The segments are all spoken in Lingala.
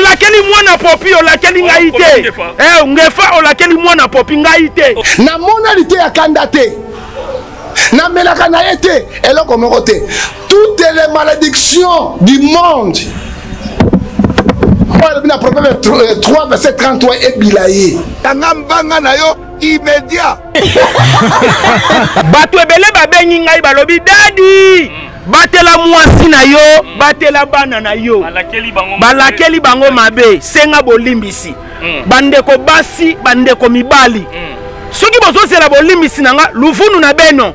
olakeli mwana popi olakeli ngai oh, te eh, ngefa olakeli mwana popi ngai te namona lite ya kanda te namelaka na ye te eloko moko te toutes les malédictions du monde oyo alobi na proverbe 3 verset 33 ebila ye tanga mbanga na yo immédiat bato ebele babengi ngai balobi dadi batela mwasi na yo mm. batela bana na yo balakeli bango mabe senga bolimbisi mm. bandeko basi bandeko mibali mm. soki bozozela bolimbisi na nga luvunu na beno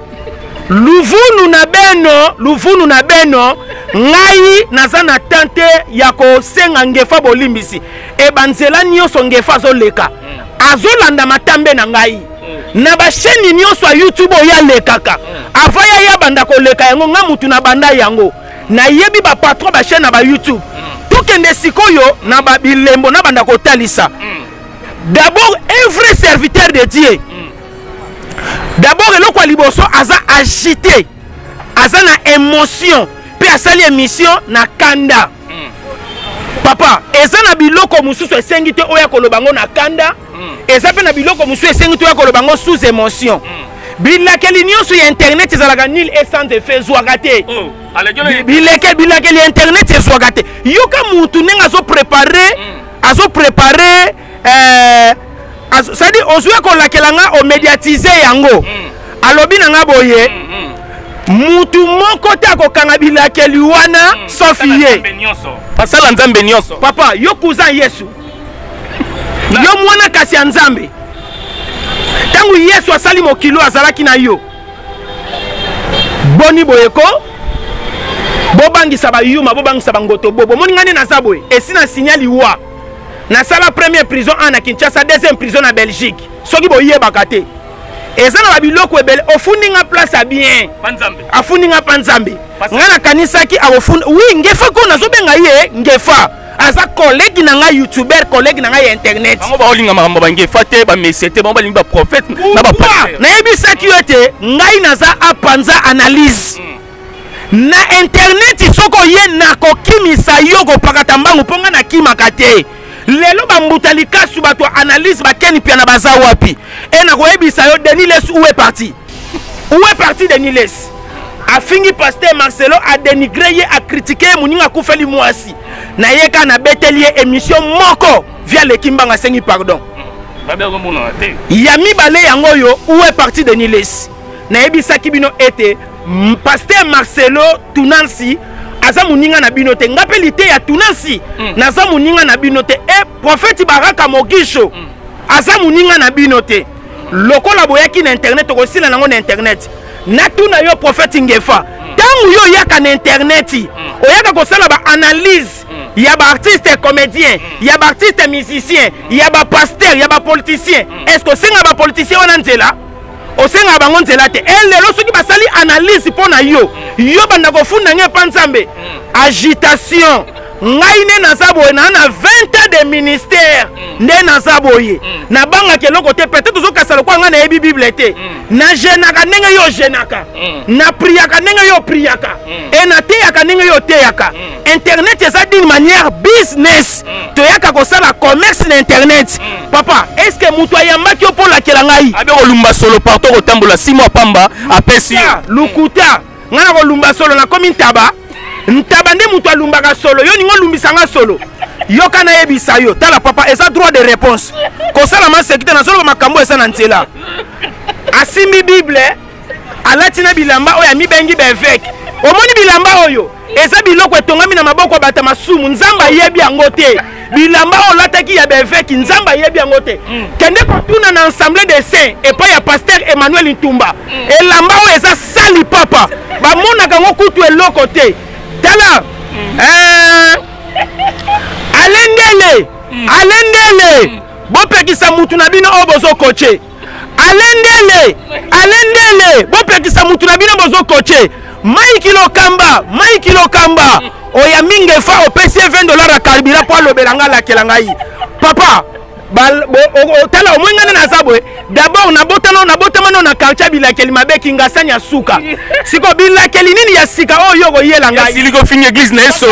luvunu na beno luvunu na beno ngai naza na tan te ya kosenga ngefa bolimbisi e banzela nyonso ngefa azoleka mm. azolanda matambe na ngai na basheni nyonso ya youtube oyo alekaka avant ya ya banda koleka yango nga mutu na banda yango nayebi bapatron basheni na bayoutube tokende sikoyo na babilembo na banda kotalisa d'abord un vrai serviteur de dieu d'abord eloko ya liboso aza agité aza na émotion mpe asali émission na kanda papa eza na biloko mosusu esengi te oyo akoloba yango na kanda mm. eza mpe na biloko mosusu esengi toya koloba yango sous émotion mm. bilakeli nyonso ya internet ezalaka nil e sans effet ezwaka te oh, bileke bilakeli ya internet ezwaka te yoka mutu ndenge azoprépare mm. azoprépare euh, cestadi ozwi kolakela nga omediatise yango mm. alobi na nga boye mm, mutu moko te akokanga bilakeli wana sauf ye basala nzambe nyonso papa yo kuza yesu yo mwana kasi ya nzambe ntango yesu asali mokili oyo azalaki na yo boni boye ko bobangisa bayuma bobangisa bangoto bo bomoni ngai nde naza boye esi na sinya liwa nasala première prison a na kinshasa deuxième prison na belgique soki boyebaka te eza na babiloko ebele ofundi nga place ya bien afundi nga mpa nzambe ngai nakanisaki akofundi wi ngefa ko nazobenga ye ngefa aza collègue na ngai youtubeur collègue na ngai ya internet bango baolinga makambo bangefa te bamesie te bango balingi baprophète na bapasteur nayebisaki yo ete ngai naza apanza analyse mm. na internet soki oye nakokimisa yo kopakata mbangu mpo ngai nakimaka te lelo bambuta likasu bato ya analyse bakeni piana baza wapi e nakoyebisa yo denis les ou est parti où est parti de niles afingi paster marcelo adenigre ye akritike ye moninga akufeli mwasi na ye kaka nabeteli ye émission moko via leki mbanga asengi pardon ya mibale yango oyo où est parti de niles nayebisaki bino ete paster marcelo tunansi aza moninga na bino te ngai mpe liteya tunasi mm. naza moninga na bino te e eh, profeti baraka mogisho mm. aza moninga na bino te lokola boyaki na internet tokosila nango na internet natuna yo prophète ngefa ntango yo oyaka na internet oyaka kosala baanalyse ya baartiste comédien ya baartiste musicien ya bapaster ya bapoliticien est ce que osenga bapoliticien wana nzela osengaka bango nzela te e lelo soki basali analyse mpo na yo yo banda kofunda nge epa nzambe agitation ngai nde naza boye naa na 20 ans de ministère mm. nde naza boye mm. nabangaka eloko te peut-être ozokasa lokola ngai nayebi bible te mm. najenaka ndenge yo ojenaka napriaka ndenge yo opriaka e nateyaka ndenge yo oteyaka internet eza d'une manière business toyaka kosala commerce na internet papa est ce que moto ayambaki yo mpo olakela ngai abe kolumba solo parto kotambola simo apamba apesi lukuta ngai nakolumba solo nakomi ntaba ntaba nde moto alumbaka solo yo ningo olumbisa ngai solo yoka nayebisa yo tala papa eza droit de réponse kosala masekite nazoloba makambo eza na nzela asimbi bible alati na bilamba oyo amibengi beveke omoni bilamba oyo eza biloko etongami na maboko ya bato ya masumu nzambe ayebi yango te bilamba olataki ya beveki nzambe ayebi yango te mm. kende kotuna na ensemble de saint epai ya paster emmanuel ntumba mm. elamba oyo eza sali papa bamonaka yango kutu eloko te tala mm. eh, alendele alendele bopekisa mutu na bino oyo bozokoce alendele alendele bopekisa mutu na bino bozokoce maiki lokamba maiki lokamba oya mingi efa opesi ye 20 dollar ya carburant mpo alobela ngai alakela ngai papa otala omoi ngai nde naza boye dabord nabotano nabotamano na quartier ya bilakeli mabe kingasani ya suka sikoyo bilakeli nini ya sika oyo oh, yo okoyela ngaisiligofinga eglise na yeso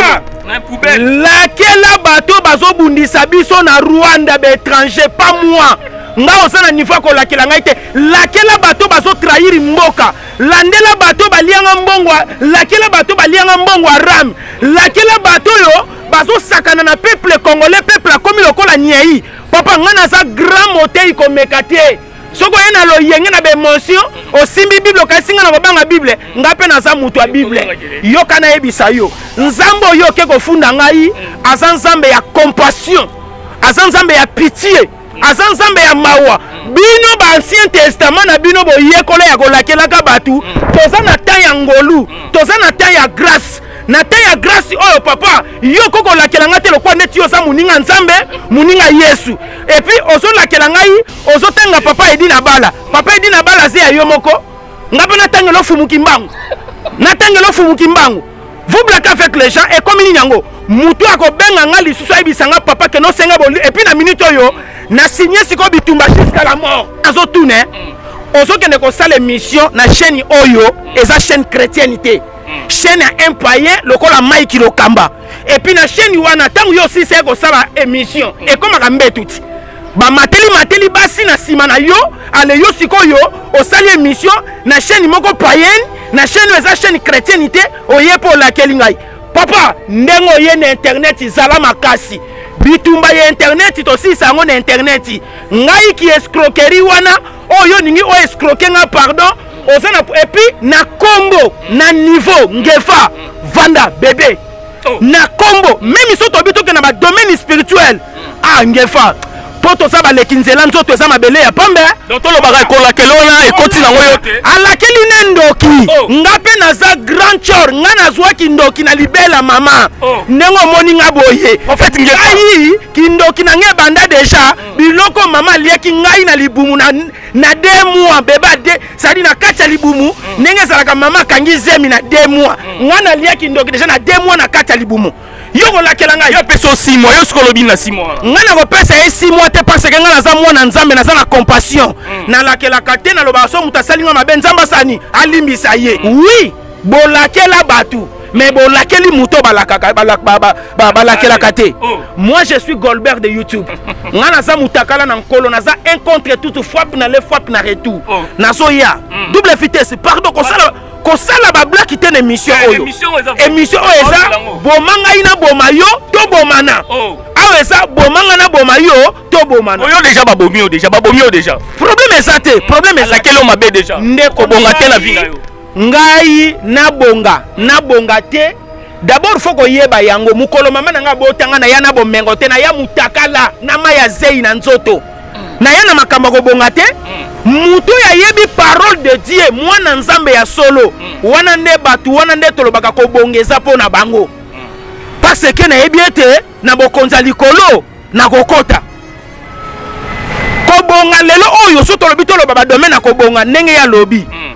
lakela bato bazobundisa biso na rwanda baétranger pas moi nga oza na niveau ya kolakela ngai te lakela bato bazo trahir mboka landela bato balianga mbongo lakela bato balianga mbongo arame lakela bato oyo bazosakana na peuple congolais peuple akomi lokola niei papa ngai naza grand motei komeka te soki oye na loyenge na baemotion osimbi bible okasi ngai na kobanga bible ngai mpe naza moto ya bible yoka nayebisa yo nzambe oyo oke kofunda ngai aza nzambe ya compassion aza nzambe ya pitie aza nzambe ya mawa bino baancien testament na bino boyekola ya kolakelaka bato toza na temps ya ngolu toza na temps ya grâce na temps ya grâce oyo papa yo okoki kolakela ngai te lokola neti yo oza moninga nzambe moninga yesu epuis ozolakela ngai ozotanga papa edi na bala papa edi na bala aze ya yo moko nga mpe natangela ofumu kimbangu natangela ofumu kimbangu vous blaquez avec les gens ekomi nini yango motu akobenga nga lisusu ayebisa nga papa ke nosenga boli epuis na minute oyo na signe sikoyo bitumba jusqu'à la mort azotune mm. ozokende kosala émission na chaîne oyo eza chaîne chrétienne te mm. chaîne ya un payen lokola mike lokamba epuis na chaîne wana ntango yo osisi ye kosala émission mm. ekomaka mbetuti bamateli mateli basi na nsima na yo ale yo sikoyo osali émission na chaîne moko payenne na chaîne oyo eza chaîne chrétienne te oye mpo olakeli ngai papa ndenge oye na internet zala makasi bitumba ya internet tosilisa yango na internet ngai ki escroquerie wana oyo olingi oyo escroke ngai pardon oza na epuis na kombo na niveau ngefa vanda bebe oh. na kombo meme so tobi tokenda ba domaine spirituel ah ngefa mpo toza baleki nzela nzoto eza mabele ya pambe tolobaka ekolakeli wana ekoti nango yo te alakeli ne ndoki oh. nga mpe naza grand chor nga nazwaki ndoki na libela mama oh. ndenge omoni nga boye ngai kindoki na nga ebanda deja mm. biloko mama aliaki ngai na libumu na na de mois bebe ade sadi na kati ya libumu mm. ndenge ezalaka mama akangi zemi na de mois mm. ngai naliaki ndoki deja na de mois na kati ya libumu yo kolakela ngai yo apesa yo simo yo soki olobi na simo ngai nakopesa ye simo te parce ke ngai naza mwana nzambe naza na compassion mm. nalakelaka te nalobaka so moto asali ngai mabe nzambe asani alimbisa ye mm. oui bolakela bato mais bolakeli moto balakaka balakelaka te oh. moi je suis golbert de youtube ngai naza motakala na nkolo naza un contre tout frappe na le frappe na retour oh. nazoya hmm. double vitesse pardon kosala kosala bablaki te na émission eh, oyo émission oyo eza boma ngai na boma yo tobomana oh. awa eza boma ngai na boma yo tobomana oyo deja babomi yo deja babomi yo deja problème eza te problème ezakeli yo mabe deja ndeko kobonga te na vi na yo ngai nabonga nabonga te dabord fo koyeba yango mokolo mama na ngai abotanga na ya na bomengo te na ya motakala na mai ya zei na nzoto mm. na ya na makambo ya kobonga te mm. moto oyo ayebi parole de dieu mwana nzambe ya solo mm. wana nde bato wana nde tolobaka kobonga eza mpo na bango parce ke nayebi ete na bokonzi ya likolo nakokota kobonga lelo oyo so tolobi toloba badomaine ya kobonga ndenge ya lobi mm.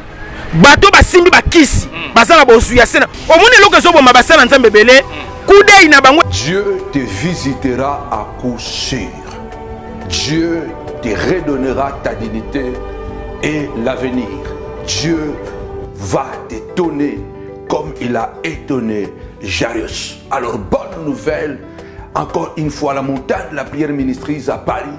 bato basimbi bakisi mm. baza na bozwi ya sena omoni eloko ezoboma basala nzambe ebele mm. kudei na bango dieu te visitera à coup sûr dieu te redonnera ta dignité et l'avenir dieu va t'étonner comme il a étonné Jarius. Alors, bonne nouvelle, encore une fois, la montagne de la prière ministrise à Paris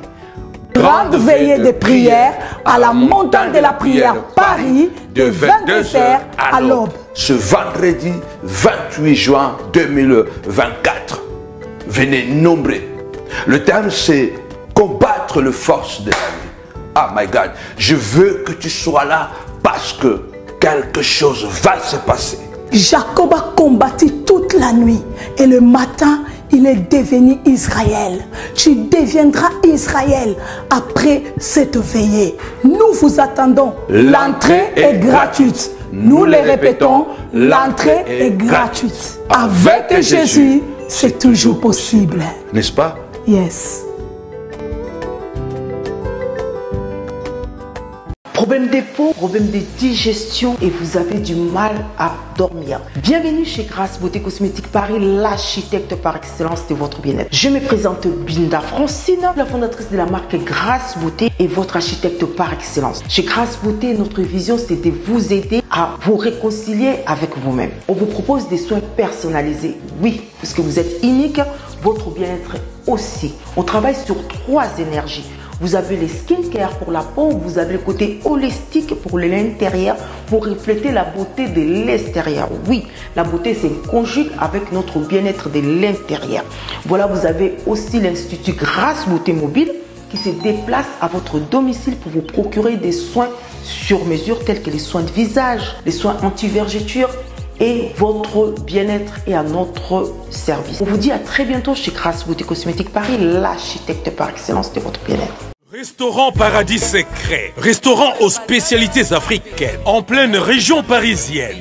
grande veillée de prière à la montagne de la prière Paris de 22h à l'aube. Ce vendredi 28 juin 2024. Venez nombreux. Le thème c'est combattre les forces de la vie. Ah my God, je veux que tu sois là parce que quelque chose va se passer. Jacob a combattu toute la nuit et le matin, il est devenu Israël. Tu deviendras Israël après cette veillée. Nous vous attendons. L'entrée est gratuite. Nous le répétons, l'entrée est gratuite. Avec Jésus, c'est toujours possible. N'est-ce pas? Yes. problème des peaux, problème de digestion et vous avez du mal à dormir. Bienvenue chez Grasse Beauté Cosmétique Paris, l'architecte par excellence de votre bien-être. Je me présente Binda Francine, la fondatrice de la marque Grasse Beauté et votre architecte par excellence. Chez grâce Beauté, notre vision c'est de vous aider à vous réconcilier avec vous-même. On vous propose des soins personnalisés, oui, parce que vous êtes unique, votre bien-être aussi. On travaille sur trois énergies vous avez les skincare pour la peau, vous avez le côté holistique pour l'intérieur, pour refléter la beauté de l'extérieur. Oui, la beauté c'est conjugue avec notre bien-être de l'intérieur. Voilà, vous avez aussi l'Institut Grâce Beauté Mobile qui se déplace à votre domicile pour vous procurer des soins sur mesure tels que les soins de visage, les soins anti-vergetures et votre bien-être est à notre service. On vous dit à très bientôt chez Grasse Beauté Cosmétique Paris, l'architecte par excellence de votre bien-être. Restaurant Paradis Secret, restaurant aux spécialités africaines, en pleine région parisienne,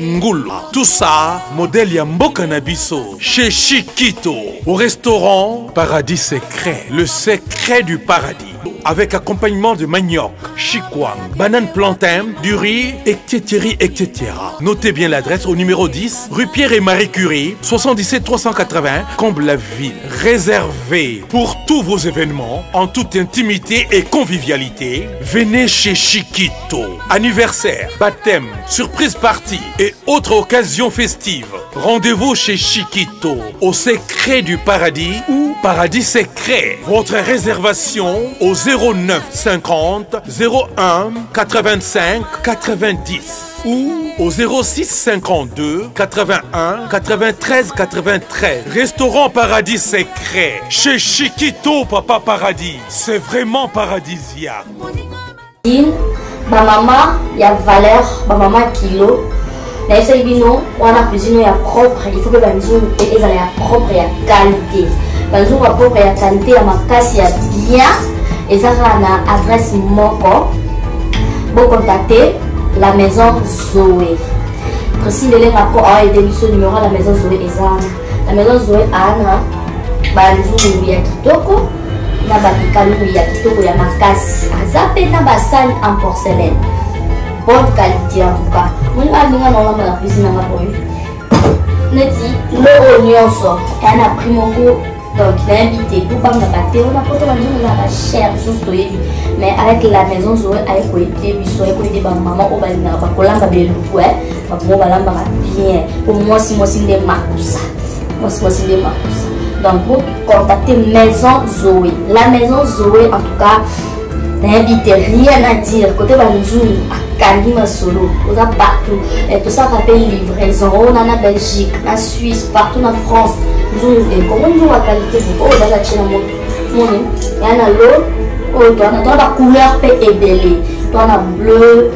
ngoula. Tout ça, modèle yambo Cannabiso, chez Chiquito, au restaurant Paradis Secret, le secret du paradis. Avec accompagnement de manioc, chikwang, banane plantain, du riz, etc. etc. Notez bien l'adresse au numéro 10, rue Pierre et Marie Curie, 77 380, Comble-la-Ville. Réservé pour tous vos événements, en toute intimité et convivialité, venez chez Chiquito. Anniversaire, baptême, surprise partie et autres occasions festives. Rendez-vous chez Chiquito, au secret du paradis ou paradis secret. Votre réservation au 09 50 01 85 90 ou au 06 52 81 93 93. Restaurant Paradis Secret. Chez Chiquito Papa Paradis. C'est vraiment paradisiaque. ba mama ya valeur ba mama kilo nayebisaki bino wana cuisine ya propre il faut mpe banzungu mpe ezala ya propre ya qualité banzungu ya propre ya qualité ya makasi ya bien eza kaka na adresse moko bocontacte la maison zoe priscille elenga mpo awa ede biso numero ya la maison zoe eza na maison zoe aana banzungu ya kitoko na bapikalungu ya kitoko ya makasi aza mpe na basani en porcelaine bonne qualité en tout cas moni alinga na olamba na cuisine nanga boye neti lo oyo nyonso eya na prix moko donc nayebi te tobanga bate ona poto banzungu na bachere mosusu toyebi mais avec la maison zoe aye koyede biso aye koyede bamama oyo balingaka bakolamba beluku bakongo balambaka bien po mwasi mwasi nde makusa mwasi mwasi nde makusa donc bo contacte maison zoe la maison zoe en tout cas nayebi te rien à dire kote banzungu akangi masolo oza partout eh, tosalaka mpe livraison oyo na na belgique na suisse partout na france nzungu te kongo nzungu ya qualité boye oyo ozaza tie na moto moni ya na lo oyo toana toana bacouleur mpe ebele toana bleu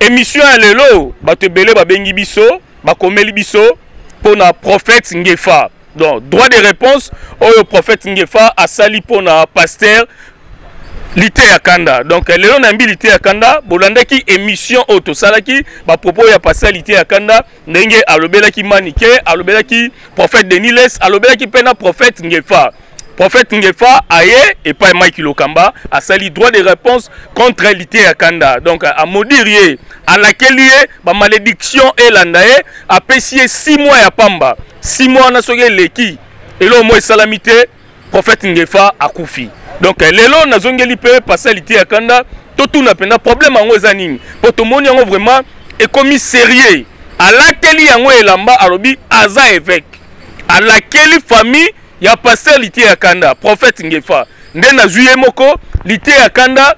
Emission ya lelo bato ebele babengi biso bakomeli biso mpo na prophète Ngefa donc droit de réponse oyo prophète Ngefa asali mpo na pasteur liteya kanda donc euh, lelo nayambi liteya kanda bolandaki émission oyo tosalaki bapropos ya pasa liteya kanda ndenge alobelaki manike alobelaki prophète deniles alobelaki mpe na prophète ngefa Prophète Ngefa aye et pas Mike Lokamba a sali droit de réponse contre l'ité ya Kanda. Donc à maudire ye, à laquelle ye ba malédiction et landaye a pessier 6 mois ya pamba. 6 mois na soge leki. Et là au moins salamité prophète Ngefa a koufi. Donc lelo na zongeli pe passer l'ité ya Kanda. Totuna penda problème yango eza nini? Po to moni yango vraiment est commis sérieux. À laquelle yango elamba alobi aza évêque. À laquelle famille ya pasteur litie ya kanda prophète ngefa nde nazwi ye moko litie ya kanda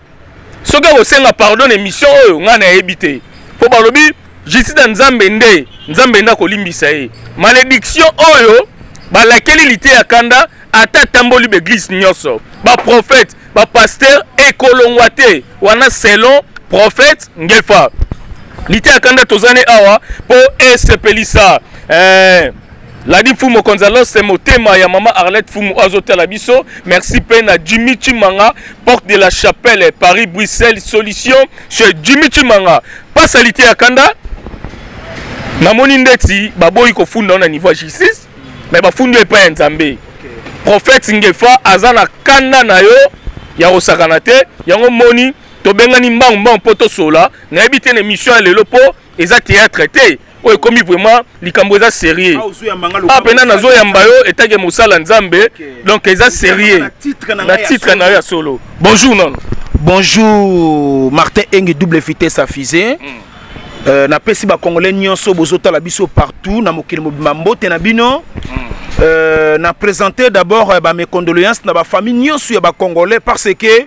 soki akosenga pardon na émission oyo ngai nayebi te mpo balobi justice ya nzambe nde nzambe nde akolimbisa ye malédiction oyo balakeli litie ya kanda ata atamboli baeglise nyonso baprofete bapaster ekolongwa te wana selon prophète ngefa litie ya kanda toza ne awa mpo esepelisa eh, Ladi Mfumu mokonzi ya Lose motema ya mama Arlette Mfumu azo tala biso. Merci pe na Jimmy Chimanga porte de la chapelle Paris Bruxelles solution chez Jimmy Chimanga. Pas salite ya kanda. Namoni ndeti baboyi kofunda na niveau justice mais bafundi epai ya Nzambe. Prophète Ngefa aza na kanda na yo ya kosakana te yango moni tobengani mbangu mbangu mpo tosola nayebi te na émission ya lelo mpo eza théâtre te oyo ekomi vraiment likambo eza sérieux ah, ah mpena nazoyamba yo etake mosala nzambe donc eza sérieux na titre na yo ya solo bonjour nono bonjour martin engi double vitesse afise mm. euh, napesi bacongolais nyonso bozotala biso partout na mokili mobimba mbote na bino mm. euh, na présente d'abord euh, bamecondoléance na bafamille nyonso ya bacongolais parce que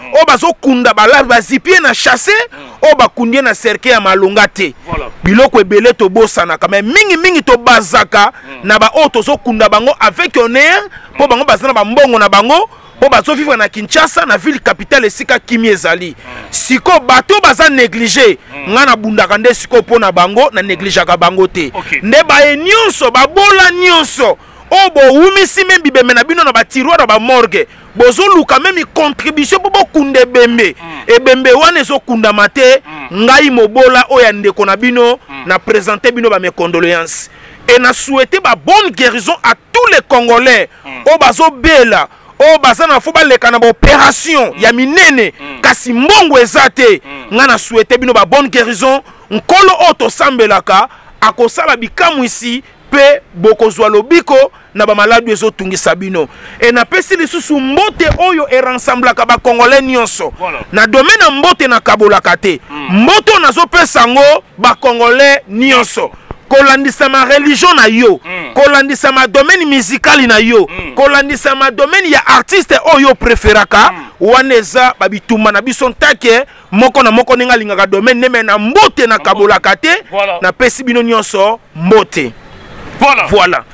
mm. oyo bazokunda bazipie na chasse mm. oyo bakundie na serke ya malonga te biloko ebele tobosanaka mai mingimingi tobazaka mm. na baoyo tozokunda bango avec honneur mpo bango baza na bambongo na bango mpo bazovivre na kinshasa na ville capitale esika kimi ezali sikoyo bato baza néglige hmm. ngai nabundaka nde sikoyo mpo na bango na négligeaka bango te nde baye nyonso babola nyonso oyo bowumisi me bibembe na bino na batiroir ya bamorgue bozoluka meme contribution mpo bokunda ebembe mm. ebembe wana ezokundama te mm. ngai mobola oyo ya ndeko na bino mm. na présente bino ba mes condoléances et na souhaite ba bonne guérison à tous les congolais mm. oyo bazobela oyo baza na fo baleka na baopération mm. ya minene mm. kasi mbongo eza te mm. ngai na souhaite bino ba bonne guérison nkolo oyo tosambelaka akosala bikamwisi mpe bokozwa lobiko na bamaladi ezotungisa bino e napesi lisusu mbote oyo erensemblaka bacongolais nyonso na domaine ya mbote nakabolaka te hmm. mbote oyo nazopesa yango bacongolais nyonso kolandisama religion na yo mm. kolandisama domaine musicali na yo mm. kolandisama domaine ya artiste oyo opreferaka mm. wana eza babitumba na biso ntake moko na moko ndenge alingaka domaine ne me na mbote na kabolaka te voilà. napesi bino nyonso mbote voilà, voilà.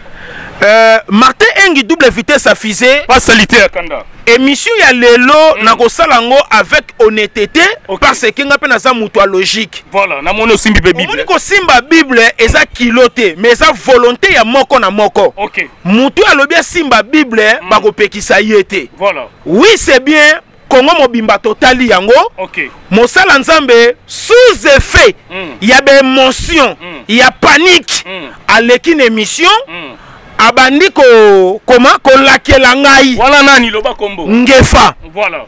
Euh, martin engi double vitesse afise basalite ya kanda émission ya lelo mm. nakosala yango avec honnêteté okay. parce que nga mpe naza moto ya logique voilà, namoni osimbi mpe bible kosimba bible eza kilo te mais eza volonté ya moko na moko okay. moto alobi asimba bible mm. bakopekisa ye te voilà. oui c'est bien kongo mobimba totali yango okay. mosala nzambe sous effet mm. ya baemotion mm. ya panique mm. aleki na émission mm. abandi kokoma kolakela ngai voilà nani loba kombo ngefa voilà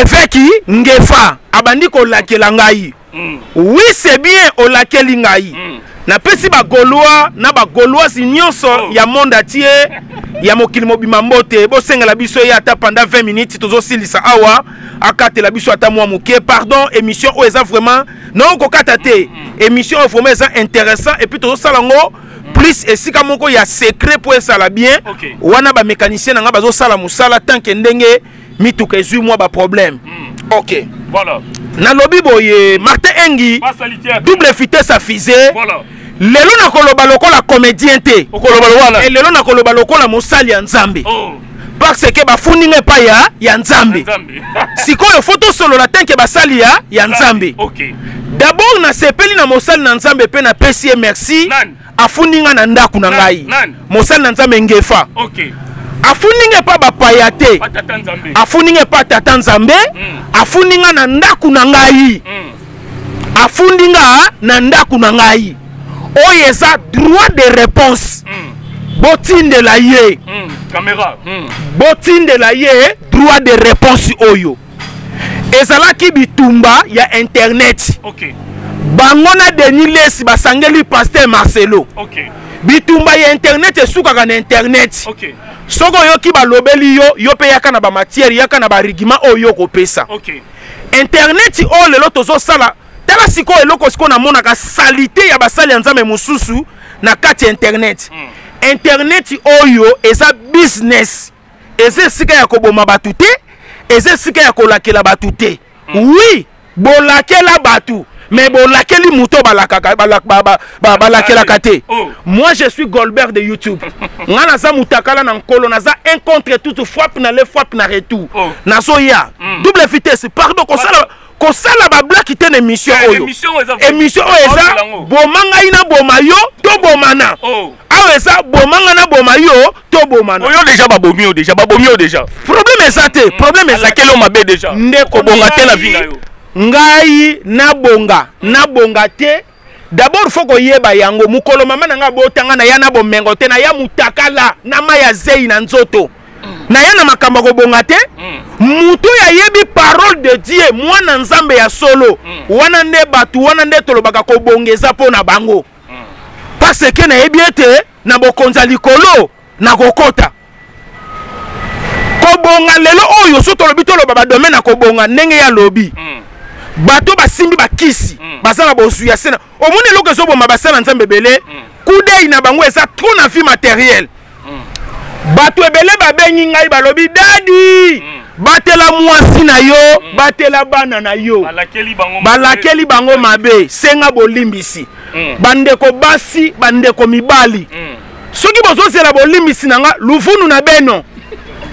eveki ngefa abandi kolakela ngai mm. oui c'est bien olakeli ngai mm. napesi bagolois na bagoloise nyonso oh. ya monde atie ya mokili mobima mbote bosengela biso ye ata pendant 20 minutes tozosilisa awa akatela biso ata mwa moke pardon émission oyo eza vraiment non kokata te émission oyo vraiment eza intéressant et puis tozosala yango plus esika moko ya secret mpo esala bien okay. wana bamécanicien na ngai bazosala mosala tanke ndenge mituka ezwi mwa baproblème hmm. ok voilà. nalobi boye martin engi double vitesse ya fise voilà. lelo nakoloba lokola comédien te e lelo nakoloba lokola mosali ya nzambe oh. parce que bafundi nga epai ya ya nzambe sikoyo fo tosolola tanke basali ya ya nzambe okay. dabord nasepeli na mosali na nzambe mpe napesi ye merci Nani? afundi ngai na ndako na ngai mosali na nzambe ngefa okay. afundi ngai epa bapaya te afundi ngai epa tata nzambe mm. afundi ngai na ndako na ngai mm. afundi nga na ndako na ngai oyo eza droit de réponse mm. botindela ye mm. mm. botindela ye droit de réponse oyo ezalaki bitumba ya internet okay. bango na denis lesi basangeli paster marcelo okay. bitumba ya internet esukaka na internet okay. soki oyoki balobeli yo yo mpe yaka na bamatière yaka na barigima oyo yo okopesa okay. internet oyo lelo tozosala tala sikoyo eloko sikoyo namonaka salite ya basali ya nzambe mosusu na kati ya internet mm. internet oyo eza business eza esika ya koboma bato te eza esika ya kolakela bato te mm. wi bolakela bato mais bolakeli moto balakelaka te oh. moi je suis golbert de youtube ngai naza motakala na nkolo naza un contre toute frappe na le frappe na retour oh. nazoya mm. double vitesse pardon kosala kosala bablaki te na émission eh, oyo émission oyo eza boma ngai na boma yo tobomana oh. awa eza boma ngai na boma yo tobomana oyo deja babomi yo deja babomi yo deja problème eza te hmm. problème ezakeli yo mabe deja ndeko bonga te na vi na yo ngai nabonga nabonga te D'abord faut koyeba yango mukolo mama nanga botanga na ya na bomengo te na ya mutakala na ma ya zeyi na nzoto mm. na ya na makambo kobonga te mm. mutu ya yebi parole de Dieu mwana nzambe ya solo mm. wana nde batu wana nde tolobaka kobonga eza mpo na bango parce que nayebi ete na bokonzi ya likolo nakokota kobonga lelo oyo so tolobi toloba badomaine ya kobonga ndenge ya lobi mm. bato basimbi bakisi mm. baza na bozwi ya sena omoni eloko ezoboma basala nzambe ebele mm. kudei na bango eza trop na vie materielle mm. bato ebele babengi ngai balobi dadi mm. batela mwasi na yo mm. batela bana na yo balakeli bango, balakeli bango mabe senga bolimbisi mm. bandeko basi bandeko mibali mm. soki bozozela bolimbisi na nga luvunu na beno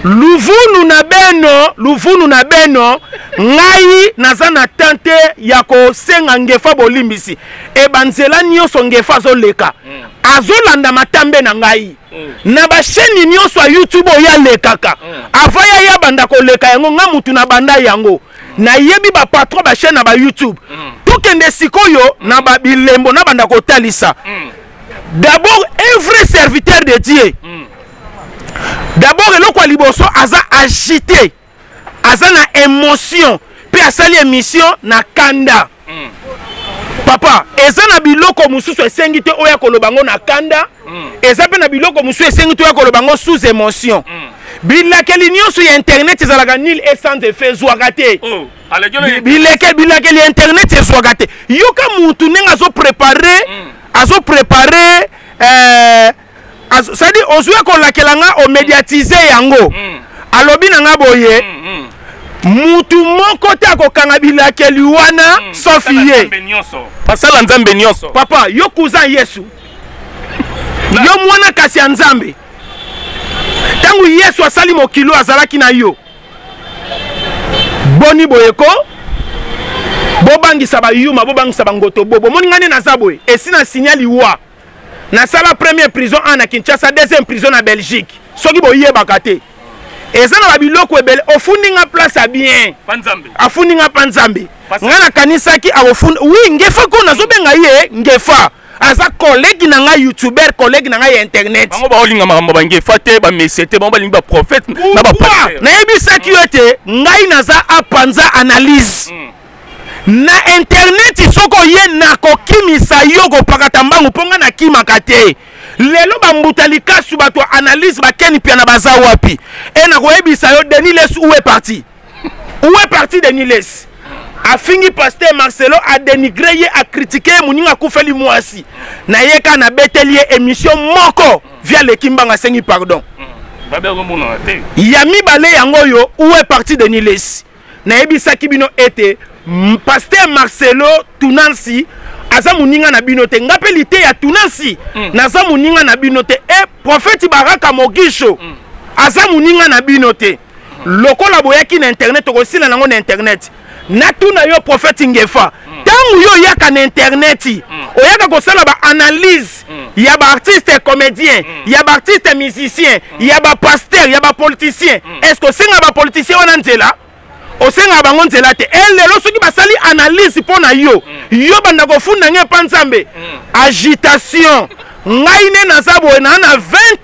luvunu na beno luvunu na beno ngai naza na temps te ya kosenga ngefa bolimbisi e banzela nyonso ngefa azoleka mm. azolanda matambe na ngai mm. na basheni nyonso ya youtube oyo alekaka mm. ava ya ya banda koleka yango ngai mutu na banda yango nayebi bapatron basheni na bayoutube tokende sikoyo na babilembo na banda kotalisa d'abord un vrai serviteur de dieu mm. d'abord eloko ya liboso aza agité aza na émotion mpe asali émission na kanda mm. papa eza na biloko mosusu esengi te oya koloba yango na kanda mm. eza mpe na biloko mosusu esengi te oya koloba yango sous émotion mm. bilakeli nyonso ya internet ezalaka nil et sans effet ezwaka te oh. bileke bilakeli ya internet ezwaka te yoka mutu ndenge azo prépare mm. azo prépare euh, c'est-à-dire ozwi akolakela nga omediatise yango mm. alobi na nga boye mm, mutu moko te akokanga bilakeli wana sauf ye asala nzambe nyonso papa yo cousin yesu yo mwana kasi ya nzambe ntango yesu asali mokili oyo azalaki na yo boni boye ko bobangisa bayuma bobangisa bangoto bo bomoni ngai nde naza boye esi na sinya liwa nasala premier prison a na kinshasa deuxième prison na belgique soki boyebaka te eza na babiloko ebele ofundi nga place ya bien afundi nga mpa nzambe ngai nakanisaki akofundi wi ngefa ko nazobenga ye ngefa aza collègue na ngai youtubeur collègue na ngai ya internet bango baolinga makambo bangefa te bamese te bango balingi baprophète na bapasteur nayebisaki yo ete ngai naza apanza analyse mm. na internet soki oye nakokimisa yo kopakata mbangu mpo ngai nakimaka te lelo bambuta likasu bato ya analyse bakeni piana baza wapi e nakoyebisa yo denis les ou est parti où est parti de niles afingi pasteur marcelo adenigre ye akritike ye moninga akufeli mwasi na ye kaka nabeteli ye émission moko via leki mbanga asengi pardon hmm, ya mibale yango oyo où est parti de niles nayebisaki bino ete pasteur marcelo tunansi aza moninga na bino te ngai mpe liteya tunasi mm. naza moninga na bino te e eh, profeti baraka mogisho mm. aza moninga na bino te lokola boyaki na internet tokosila nango na internet natuna yo prophète ngefa ntango hmm. yo oyaka na internet hmm. oyaka kosala baanalyse hmm. ya baartiste comédien ya baartiste musicien ya bapaster ya bapoliticien est ce que osenga bapoliticien wana nzela osengaka bango nzela te e lelo soki basali analyse mpo na yo yo banda kofunda nge epa nzambe agitation ngai nde naza boye naa na 20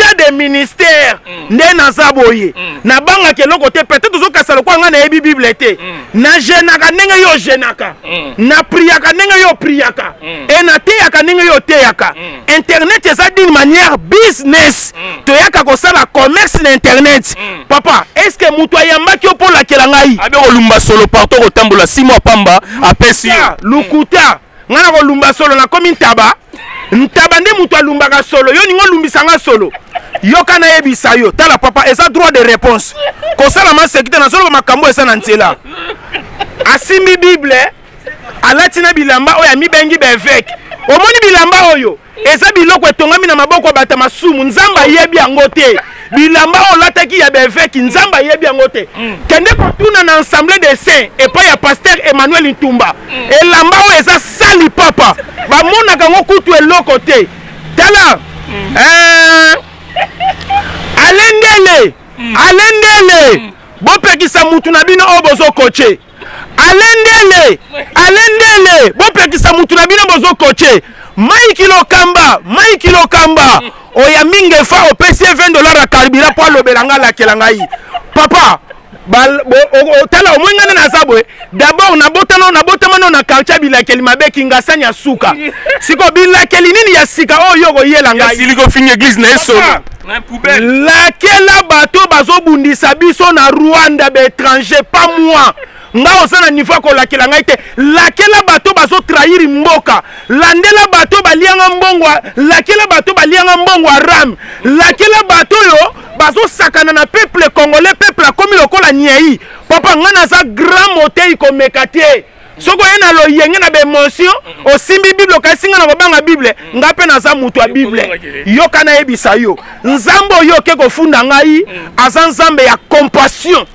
ans de ministère mm. nde naza boye mm. nabangaka eloko te peut-être ozokasa lokola ngai nayebi bible te mm. najenaka ndenge yo ojenaka mm. napriaka ndenge yo opriaka mm. e nateyaka ndenge yo oteyaka mm. internet eza d'une manière business mm. toyaka kosala commerce na internet mm. papa est ce que moto ayambaki yo mpo olakela ngai abe kolumba solo parto kotambola simo apamba apesi lokuta nga na kolumba solo nakomi ntaba ntaba nde moto alumbaka solo yo ningo olumbisa nga solo yoka nayebisa yo tala papa eza droit de réponse kosala masekite nazoloba makambo eza na nzela asimbi bible alati na bilamba oyo amibengi baeveke omoni bilamba oyo eza biloko etongami na maboko ya bato ya masumu nzambe ayebi yango te bilamba oyo olataki ya beveki nzambe ayebi yango te mm. kende kotuna na ensemble de saint epai ya paster emmanuel ntumba mm. elamba oyo eza sali papa bamonaka yango kutu eloko te tala mm. eh, alendele alendele bopekisa motu na bino oyo bozokoce alendele alendele bopekisa mutu na bino bozokoce maiki lokamba maiki lokamba oya mingi efa opesi ye 20 dollar ya carburant mpo alobela ngai alakela ngai papa otala omoi ngai nde naza boye dabord nabotano nabotamano na quartier ya bilakeli mabe kingasani ya suka sikoyo bilakeli nini ya sika oyo yo okoyela ngai lakela bato bazobundisa biso na rwanda baétranger pas moi nga oza na niveau ya kolakela ngai te lakela bato bazotrahiri mboka landela bato balianga mbongo lakela bato balianga mbongo arame lakela bato oyo bazosakana na peuple congolais peuple akomi lokola nyei papa ngai naza grand motei komeka te soki oye na loyenge na baemotion osimbi bible okasi nga na kobanga bible nga mpe naza moto ya bible yoka nayebisa yo nzambe oyo oke kofunda ngai aza nzambe ya compassion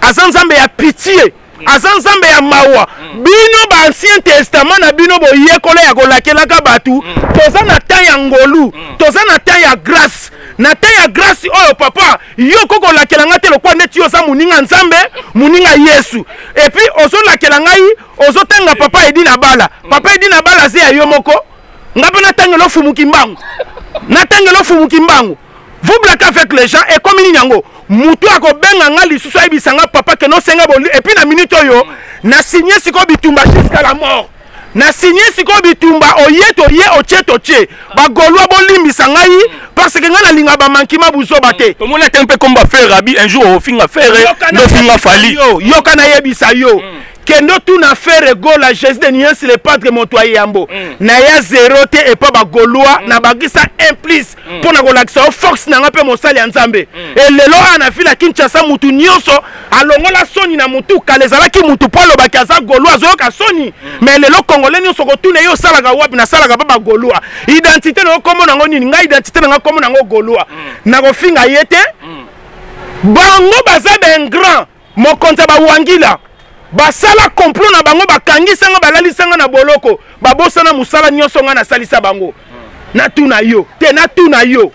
aza nzambe ya pitie aza nzambe ya mawa bino baancien testament na bino boyekola ya kolakelaka bato toza na temps ya ngolu toza na temps ya grâce na temps ya grâce oyo papa yo okoki kolakela ngai te lokola ndeti yo oza moninga nzambe moninga yesu epuis ozolakela ngai ozotanga papa edi na bala papa edi na bala aze ya yo moko ngai mpe natangela ofumuki mbangu natangela ofumuki mbangu vous blaquez avec les gens ekomi nini yango motu akobenga ngai lisusu ayebisa ngai papa kenosenga boli epuis na minute oyo na signe sikoyo bitumba jusqu'à la mort na signe sikoyo bitumba oye toye otie totie bagolwa bolimbisa ngai parce que ngai nalinga bamankima buzoba te mm. omoni ate mpe komba fere abi un jour ofinga fere nofinga fali yoka nayebisa yo mm. kende otuna fere gola jésus de niens le padre moto ya yambo mm. na ya zero te epa bagolwa na bakisa un plus mm. mpo na kolakisa yo force na ngai mpe mosali ya nzambe mm. elelo oyo na vile ya kinshasa motu nyonso alongola soni na motu kala ezalaki motu mpo alobaki aza goloi azoyoka soni mm. ma elelo kongole nyonso kotuna ye osalaka wapi nasalaka mpe bagoloi identité na yo nkombo na yango nini ngai identité na ngai nkombo na yango goloi mm. nakofinga ye te mm. bango baza baingrand mokonzi ya bawangila basala complot na bango bakangisa nga balalisa nga na boloko babosana mosala nyonso nga nasalisa bango natuna yo te natuna yo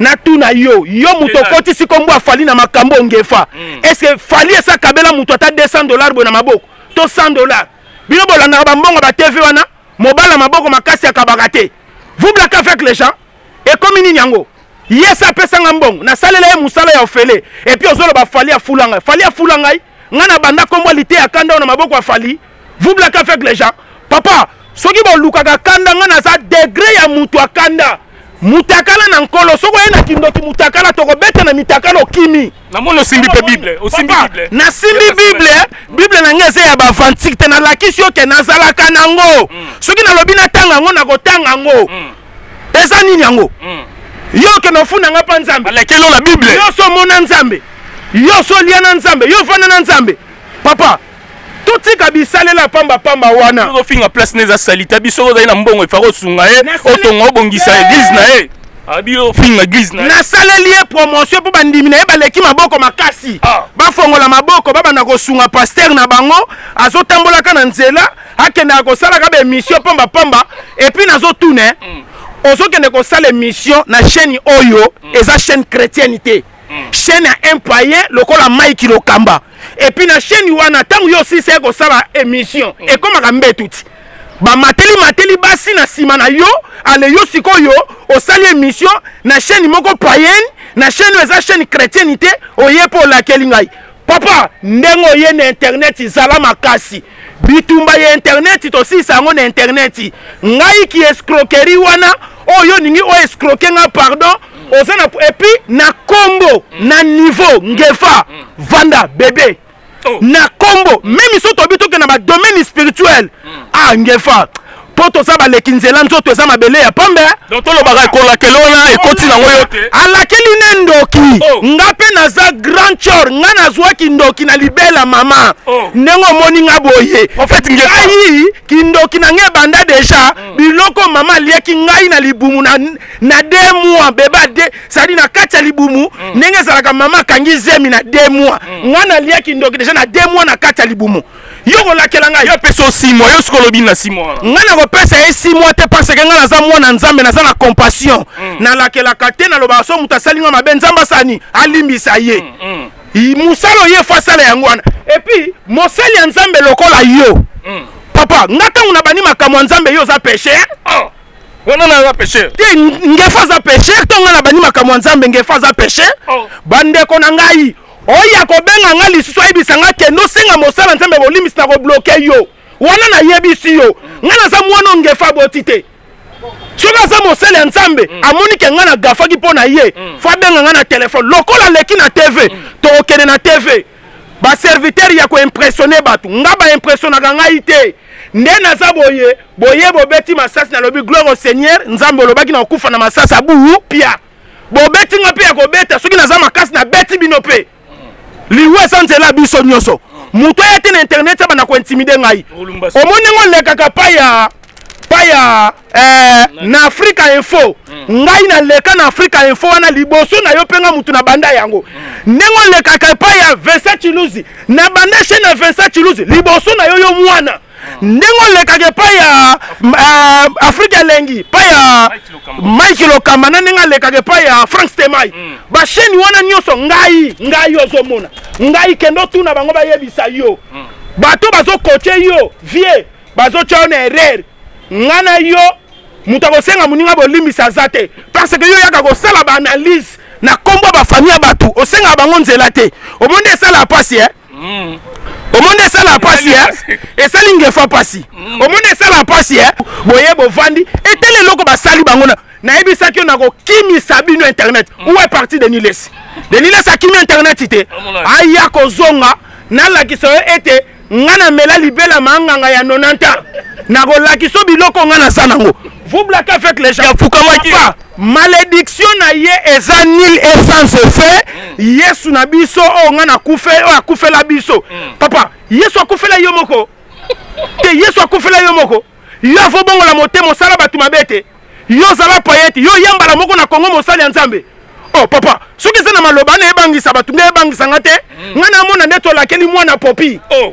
natuna yo yo moto okotisi kombo afali na makambo ongefa mm. estce fali esa kabela moto ata 200 dollar boye na maboko to 100 dollar bino bolandaka bambongo batv wana mobala maboko makasi akabaka te vous blake avec les gens ekomi nini yango ye se apesa nga mbongo nasalela ye mosala ya ofele epuis ozoloba fali afula ngai fali afula ngai ngai na banda kombo lite ya kanda oyo na maboko ya fali vous blaka avec les gens papa soki bolukaka kanda ngai naza degre ya motu ya kanda mutakala na nkolo soki oye na kindoki mutakala tokobeta na mitakala okimi namoni osimbi mpe bible osimbi bible nasimbi bible eh? bible na ngai eza ya bavantique te nalakisi yo ke nazalaka nango mm. soki nalobi natanga yango nakotanga yango mm. eza nini yango mm. yo okende ofunda ngai mpa nzambe alekeli yo na bible yo so omona nzambe yo so olia na nzambe yo ofanda na nzambe papa totika bisalela ya pamba pamba wana ozofinga place na eza salita biso ozali na mbongo efaka osunga ye otonga obongisa eglize na ye abiofinga eglize na nasaleli ye promotion mpo bandimi na ye baleki maboko makasi ah. bafongola maboko babanda kosunga paster na bango azotambolaka na nzela akendaka kosalaka baemission pamba pamba epuis nazotune mm. ozokende kosala emission na chaîne oyo mm. eza chaîne chrétienne te hmm. chaîne ya impaye lokola mike lokamba epuis na chaîne wana ntango yo osisi ye kosala émission hmm. ekomaka mbetu ti bamateli mateli basi na nsima na yo ale yo sikoyo osali émission na chaîne moko payenne na chaîne oyo eza chaîne chrétienne te oye mpo olakeli ngai papa ndenge oye na internet zala makasi bitumba ya interneti tosilisa yango na interneti ngai ki escroquerie wana oyo olingi oyo escroke nga pardon oza na epuis na kombo mm. na niveau mm. ngefa mm. vanda bebe oh. na kombo mm. meme so tobi tokende na badomaine spirituel mm. ah ngefa mpo toza baleki nzela nzoto eza mabele ya pambe tolobaka ekolakeli wana ekoti nango yo te alakeli ne ndoki oh. nga mpe naza grand chor nga nazwa kindoki na libela mama oh. ndenge omoni nga boye ngai kindoki na nga ebanda deja mm. biloko mama aliaki ngai na libumu na na de mois bebe ade sadi na kati ya libumu mm. ndenge ezalaka mama akangi zemi na de mois mm. ngai naliaki ndoki deja na de mois na kati ya libumu yo kolakela ngai yo pesa osi mois yo soki olobi na si mois wana ngai nakopesa ye si mois te parce ke ngai naza mwana nzambe naza na compassion mm. nalakelaka te nalobaka so moto asali ngai mabe nzambe asani alimbisa ye mm. Mm. mosala oyo efo asala yango wana epuis mosali ya nzambe lokola yo mm. papa nga ntango nabandi makambo ya nzambe yo oza pesher oh. wana na yo apesher te ngefa aza pesher to ngai nabandi makambo ya nzambe ngefa aza pesher oh. bandeko na ngai oya kobenga ngai lisusu ayebisa ngai kende osenga mosala nzambe bolimbisi na kobloke yo wana nayebisi yo ngai naza mwana ongefa boti te soki aza mosali ya nzambe mm. amoni ke ngai nagafaki mpo na ye mm. fo abenga ngai na telefone lokola aleki na tv mm. tokokende na tv ba serviteur ya ko impressionner bato nga ba impressionnaka ngai te nde naza boye boye bobeti masasi nalobi gloire au seigneur nzambe olobaki na kokufa na masasi abuhu pia bobeti nga mpe ya kobeta soki naza makasi nabeti bino mpe liwa eza nzela biso nyonso moto aya te na internet abanda kointimide ngai omoni yango lekaka pa ya pa ya Eh, na afrika info mm. ngai naleka na afrika info wana liboso na yo mpe ngai motu na banda yango mm. ndenge olekaka epai ya vincent chiluzi na banda chaine ya vincent chiluzi liboso na yo yo mwana mm. ndenge olekaka epai ya uh, afrika elengi epai ya mike lokamba na ndenge alekaka epai ya frank stemai mm. basheni wana nyonso ngai ngai ozomona ngai kende otuna bango bayebisa yo mm. bato bazokote yo vie bazotya yo na erreur nga na yo moto akosenga moninga bolimbisa aza te parce que yo yaka kosala baanalyse na nkombo ya bafamille ya bato osengaka bango nzela te omoni esala mpasi e mm. omoni esala mpasi e esali ngefa mpasi mm. omoni esala mpasi e boye bovandi etele eloko basali bango na nayebisaki yo nakokimisa bino internet mm. ou est parti de nilesi de nilesi akimi internet te aya kozonga nalakisa yo ete nga na mela libela manganga ya 90 ans nakolakisa biloko nga naza nango vous blaquez avec les gens afukamaki malédiction na ye eza nil essence effet mm. yesu na biso oyo oh, nga nakufe oyo oh, akufela biso mm. papa yesu akufela yo moko te yesu akufela yo moko yo afo bongola motema osala bato mabe te yo ozala paye te yo ya mbala moko na kongo mosali ya nzambe o oh, papa soki eza na maloba na ebangisa bato nde ebangisa nga te mm. ngai namona nde tolakeli mwana popi oh.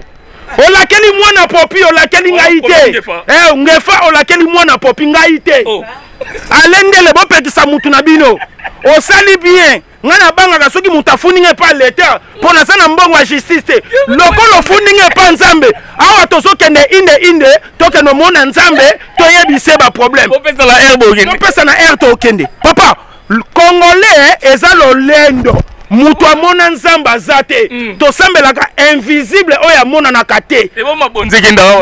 olakeli mwana popi olakeli oh, ngai te eh, ngefa olakeli mwana popi ngai te alendele bopekisa motu na bino osali bien ngai nabangaka soki moto afundi ngai epa leta mpo naza na mbongo ya justice te lokola ofundi ngai epa nzambe awa tozokende inde inde tokende omona nzambe toyebise baproblème topesa na aire tokende papa congolais eza lolendo moto amona nzambe aza te mm. tosambelaka invisible oyo amonanaka te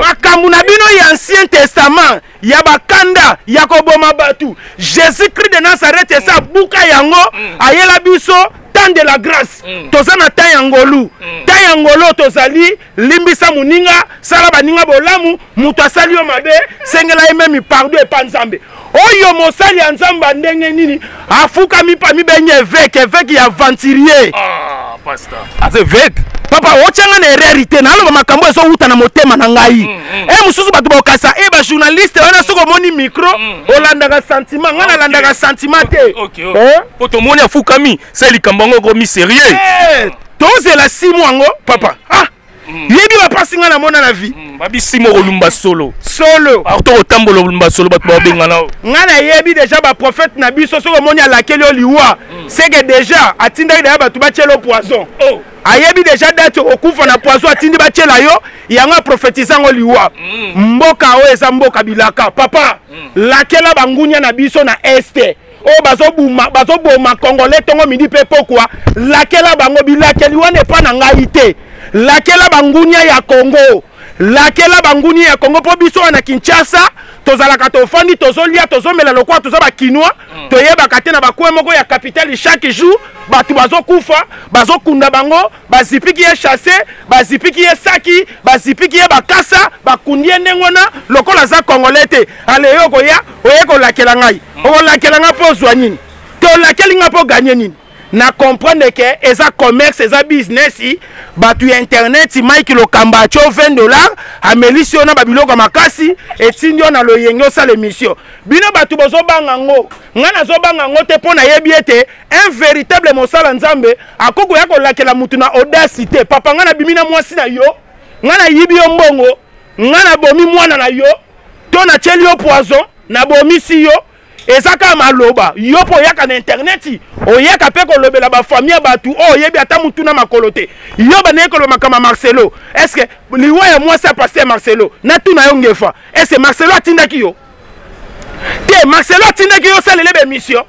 makambo na bino ya ancien testament ya bakanda ya koboma bato jésus christ de nazareth esi mm. abuka yango mm. ayela biso temps de la grâce mm. toza na temps ya ngolu temps ya ngolo tozali limbisa moninga sala baninga bolamu moto asali yo mabe sengela ye memi pardon epa nzambe oyo mosali ya nzambe ya ndenge nini afuka mipa mibengi eveke eveke ya aventurier ah, pasteur. aza eveke papa otya ngai na erreur te naloba makambo ezowuta na motema na ngai mm, mm. e mosusu bato bakokasa e bajournaliste wana soki omoni micro mm, mm. olandaka sentiment ngai nalandaka okay. sentiment te okay, okay, okay. Eh? po tomoni afukami se likambo yango ekomi serieux hey, eh, tozela simo yango papa mm. ah Mm. yebi bapasi ngai namona na vie mm, babisima okolumba solo solo to kotambola olumba solo bato babengana ngai nayebi deja baprofete na biso soki omoni alakeli yo liwa mm. seke deja atindaki deja bato batyelo poison oh. ayebi deja date okokufa na poison atindi batyela yo yango aprofetise yango liwa mboka oyo eza mboka bilaka papa lakela bangunia na biso na este oyo oh, bazobuma bazoboma congolais ntongo midi mpe pokwa lakela bango bilakeli wana epa na ngai te lakela bangunia ya congo lakela bangunia ya congo mpo biso wana kinshasa tozalaka tofandi tozolia tozomela lokola toza bakinois mm. toyebaka te na bakwe moko ya kapitale chaque jour bato bazokufa bazokunda bango bazipiki ye chasse bazipiki ye saki bazipiki ye bakasa bakundi ye ndenge wana lokola aza congolais te aleyo okoya oye kolakela ngai mm. okolakela ngai mpo ozwa nini te olakeli ngai mpo ganye nini na comprendre ke eza commerce eza business bato ya internet mike lokamba atyo 20 dollar amelisi yo na babiloko ya makasi etindi yo na loyenge osala emission bino bato bozobanga yango ngai nazobanga yango te mpo nayebi ete un véritable mosala nzambe Ako koya ko lakela mutu na audacité. Papa nga na bimi na mwasi na yo. Nga na yibi yo mbongo. Nga na bomi mwana na yo. To na tieli yo poison. Na bomi si yo. eza kaka maloba yo mpo oyaka na interneti oyaka mpe kolobela bafamille ya bato oyo oyebi ata motuna makolo te yo bandeki koloba makambo ya marcelo estce liwa ya mwasi ya paster marcelo natuna yo ngefa estce marcelo atindaki yo te marcelo atindaki yo osalela bemission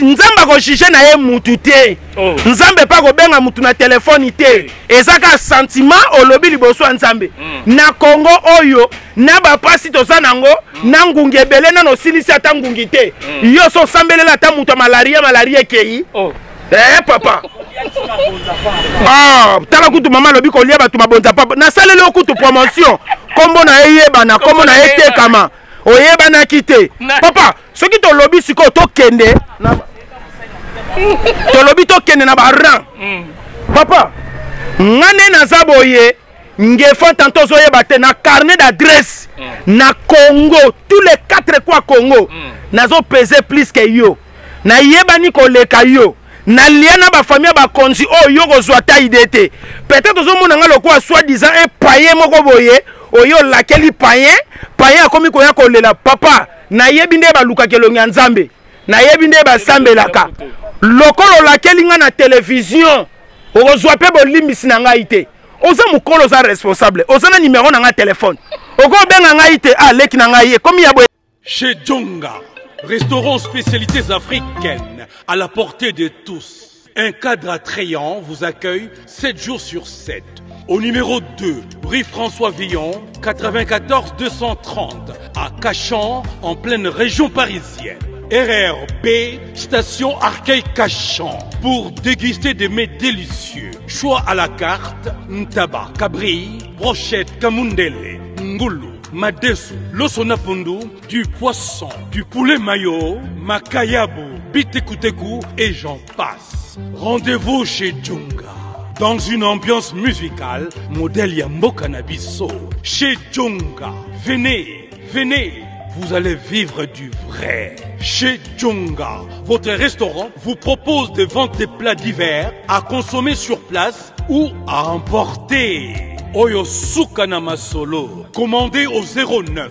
nzambe akojuge na ye mutu te oh. nzambe mpe akobenga mutu na telefoni te eza kaka sentiment olobi liboso ya nzambe mm. na kongo oyo na bapasi toza nango mm. na ngungi ebele nano osilisi ata ngungi te mm. yo so osambelela ata moto ya malaria malaria ekei oh. ee eh, papa ah, tala kutu mama alobi kolia bato mabonza papa nasaleli yo kutu promotion nkombo na ye eyebana nkombo na ye etekama oyebanaki te papa soki tolobi sikoyo tokende na tolobi tokende na baran hmm. papa nga nde naza boye ngefa tanto ozoyeba te na carnet d'adresse hmm. na congo tous les quatre kwa congo hmm. nazo pese plus ke yo nayebani koleka yo nalia na bafamille ya bakonzi oyo yo kozwa ta ide te peut-être ozomona nga lokola soi disant un paye moko boye oyo olakeli payen payen akomi koya kolela papa nayebi nde balukaka elongi ya nzambe nayebi nde basambelaka lokola olakeli ngai na televizio okozwa mpe bolimbisi na ngai te oza mokolo oza responsable oza na nimero na ngai telefone okobenga ngai te ah leki na ngai ekomi ya boye chez jonga restaurant spécialités africaines à la portée de tous un cadre attrayant vous accueille 7 jours sur 7 au numéro 2, rue François Villon, 94 230, à Cachan, en pleine région parisienne. RRB, station Arcueil-Cachan, pour déguster des mets délicieux. Choix à la carte, ntaba, cabri, brochette, kamundele, ngulu, madesu, losonapundu, du poisson, du poulet mayo, makayabu, bitekuteku et j'en passe. Rendez-vous chez Djunga dans une ambiance musicale modèle Yambo Cannabiso, Chez Djonga, venez, venez, vous allez vivre du vrai. Chez Djonga, votre restaurant vous propose de vendre des plats divers à consommer sur place ou à emporter. Oyo Sukanama Commandez au 09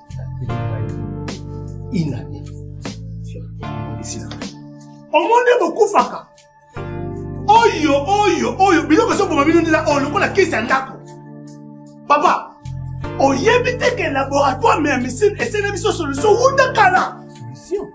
omoni bokufaka oyo oyo oyo biloko ezoboma bino ndela oyo lokola kisi ya ndako papa oyebi te ke laboratoire ya misine esene biso solution wuta kala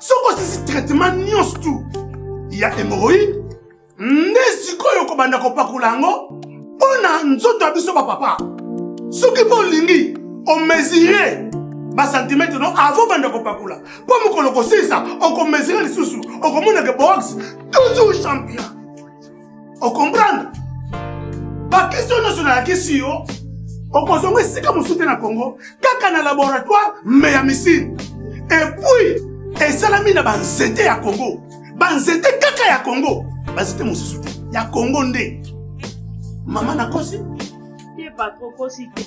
soki osisi traitement nyonso tu ya hémorroïde nde sikoyo kobanda kopakola yango mpo na nzoto ya biso bapapa soki mpo olingi omesire basantimetre no avant banda kopakola mpo mokolo kosilisa okomesire lisusu okomonake box toujours champion okomprendre bakestio nyonso nayakisi yo okozonga esika mosusu te na congo kaka na laboratoire me ya misine epuis esalami na banzete ya congo banzete kaka ya congo banzete mosusu te ya congo nde mama nakosi te patro kosi te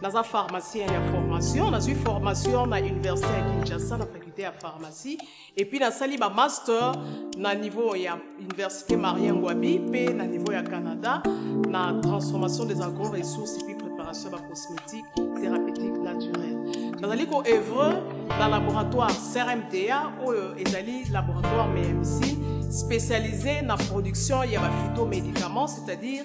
naza pharmacien ya formation nazwi formation na université ya kinshasa na faculté ya pharmacie epuis nasali bamaster na niveau ya université marien ngwabi mpe na niveau ya canada na transformation des agro ressources epuis préparation ya bacosmétique thérapeutique naturelle nazali koevre na laboratoire crmta oyo ezali laboratoire meyamisi spécialisé na production ya baphytomédicaments c'est-à-dire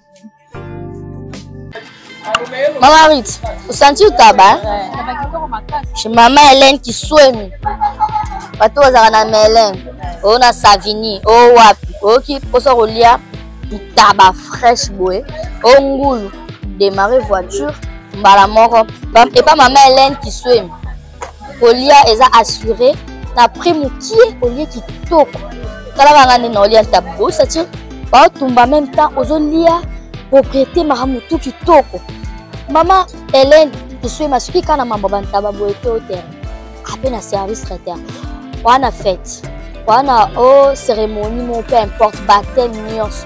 Mama Rit, osanti otaba? Chez mama Hélène Kiswemi. Bato bazalaka na Melen, oyo na Savini, oyo wapi, oyoki mposa kolia ntaba fraîche boye, oyo ngulu, démarrer voiture, mbala moko, epa mama Hélène Kiswemi. kolia eza assure na prix mokie olie kitoko tala banga nde na olia ta bosa ti baotumba meme temps ozolia propriété maka motu kitoko mama helene eswi masuki ka na mambo bantaba boye te otere ape na service traiteur wana fete wana o oh, cérémonie mo peu importe bateme nyonso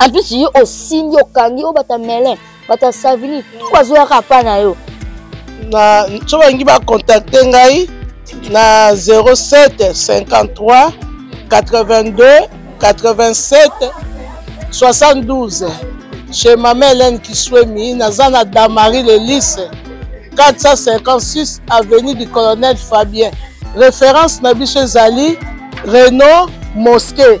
en plus yo osimbi okangi oyo bata melin bata savini tu bazoyaka apa na yo na so balingi bakontakte ngai na 07 53 82 87 72 chez mama helene kiswemi naza na damari lelise 456 avenue du colonel fabien référence na biso ezali renault mosquée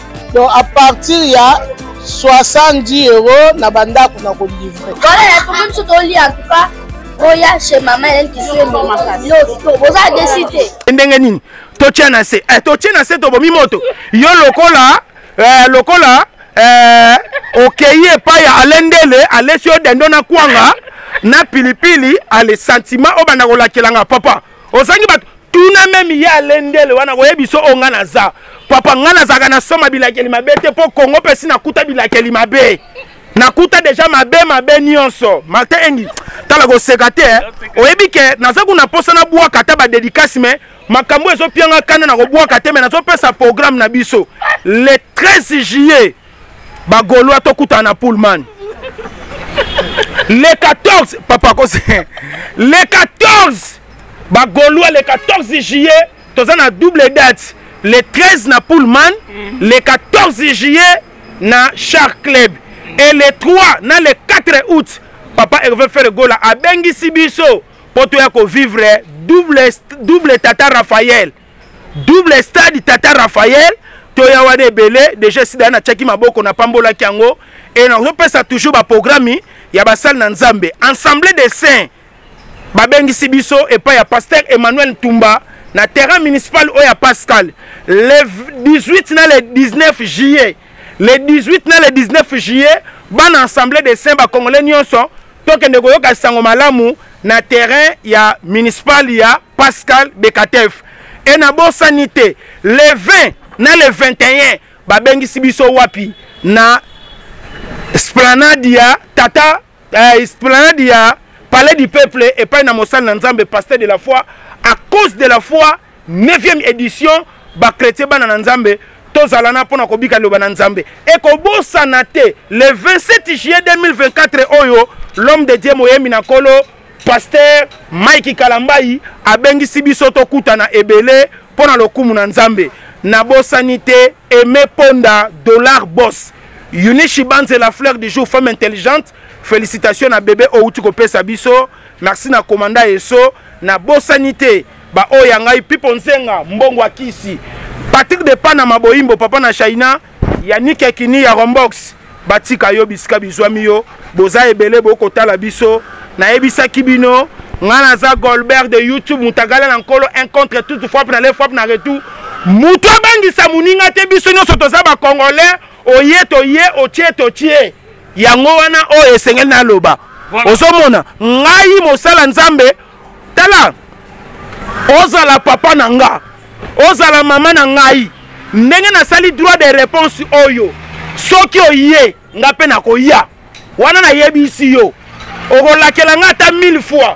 donc à partir ya 70 euros na bandako na kolivre wana na ekomi biso tolia en tout cas oya chez mama eleni kisembo makasi yo kitoko boza desi te ndenge nini totya na se eh, totye na se tobomi moto yo lokola eh, lokola eh, okei epai ya alendele alesi yo dendo na kwanga na pilipili ale sentiment oyo banda kolakela nga papa ozangi bato tuna meme ye alendele wana koye biso oyo ngai naza papa ngai nazalaka nasoma bilakeli mabe te mpo kongo mpe si nakuta bilakeli mabe nakuta deja mabe mabe nyonso martin engi tala koseka te eh. oyebi ke naza kuna mposa nabwaka ata badedikasi me makambo ezopianga kanda na kobwaka te me nazopesa programme na biso le 13 juillet ba gaulois tokutana na pullman le 14 papa kose le 14 ba gaulois le 14 juillet toza na double date le 13 na pullman mm. le 14 juillet na char club et le 3 na le 4 août papa herve fere gola abengisi biso mpo toya kovivre double, double tata raphaël double stade tata raphael toya wana ebele deja sida na tiaki maboko na pambolaki yango e nazopesa toujours baprogrami ya basali na nzambe ensemble de saint babengisi biso epai ya paster emmanuel ntumba na terrain municipal oyo ya pascal le 18 na le 19 juillet le 18 na le 19 juillet bana assemblée de saint bacongolais nyonso tokende koyoka sango malamu na terrain ya municipal ya pascal bekatef e nabosani te le 20 na le 21 babengisi biso wapi na splanade ya tata eh, esplanade ya palais du peuple epai na mosali na nzambe pasteur de la foi à cause de la foi 9e édition bakretien bana na nzambe tozala na mpo na kobika liloba na nzambe ekobosana te le 27 juillet 2024 oyo l'homme de dieu moyemi na nkolo Pasteur Mike Kalambayi abengisi biso tokutana ebele mpo na lokumu na Nzambe. Nabosani te Aime Ponda Dollar Boss Yunishi Banze la fleur du jour femme intelligente félicitations na bebe outi kopesa biso merci na komanda eso nabosani te baoyo ya ngai pipo nzenga mbongo akisi Patrick de Panama Boimbo papa na China Yannick Ekini ya Rombox batika yo bisika bizwami yo boza ebele bokotala biso nayebisaki bino ngai naza golbert de youtube mutagala na nkolo un contre toute frappe na le frappe na retour moto abangisa moninga te biso nyonso toza bacongolais oye toye otie totie yango wana oyo esengeli naloba ozomona ngai mosala nzambe tala ozala papa na nga ozala mama na ngai ndenge nasali droit de réponse oyo soki oye nga mpe nakoya wana nayebisi yo okolakela nga ata 1000 fois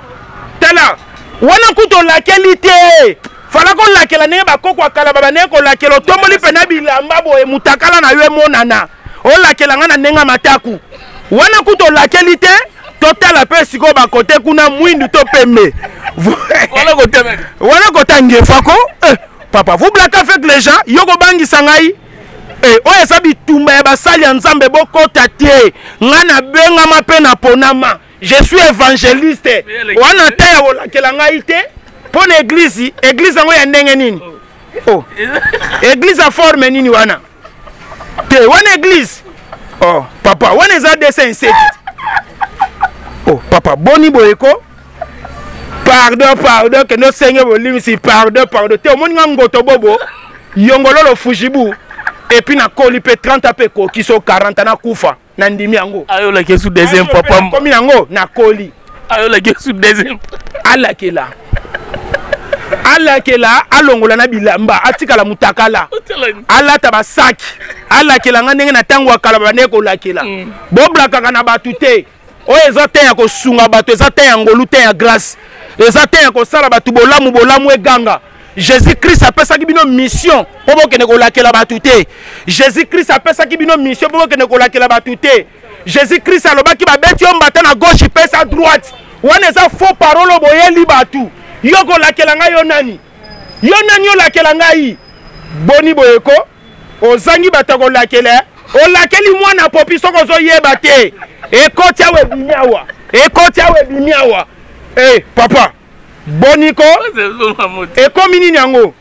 tala wana kutu olakeli te fala kolakela ndenge bakoko ya kala babandeki kolakela otomboli mpena bilamba boye motakala na yo emonana olakela nga na ndenge ya mataku wana kutu olakeli te totala mpe sikoyo bakote kuna mwindu to pembe wana kota ngefa ko eh, papa vous black avec les gens yo kobangisa ngai eh, oyo eza bitumba ya basali ya nzambe bokota te ngai nabengama mpe naponama je suis évangéliste wana te ya kolakela ngai te mpo na eglize eglize yango ya ndenge nini oh. oh. eglize ya forme nini wana te wana eglise oh papa wana eza dessin inseti oh papa boni boye ko pardon pardon kende osenge bolimisi pardon pardon te omoni nga ngoto bobo yongololo fujibu epuis nakoli mpe 30 mpe ekoki so 40 nakufa na ndimi yango ayolaki esu deuxième fois pam komi yango nakoli ayolaki esu deuxième alakela alakela alongola na bilamba atikala mutakala alata basaki alakela nga ndenge na ntango ya kala babandaki kolakela mm. boblakaka na bato te oyo eza te ya kosunga bato eza te ya ngolu te ya grâce eza te ya kosala bato bolamu bolamu eganga Jesus Christ apesaki bino mission mpo bokende kolakela bato te. Jesus Christ apesaki bino mission mpo bokende kolakela bato te. Jesus Christ alobaki babeti yo mbata na gauche pesa droite. Wana eza faux parole boyeli bato. Yo kolakela ngai yo nani? Yo nani olakela ngai? Boni boyeko ozangi bato kolakela eh? olakeli mwana popi soki ozoyeba te ekoti awa ebimi awa ekoti awa ebimi awa e papa boniko ekomi nini yango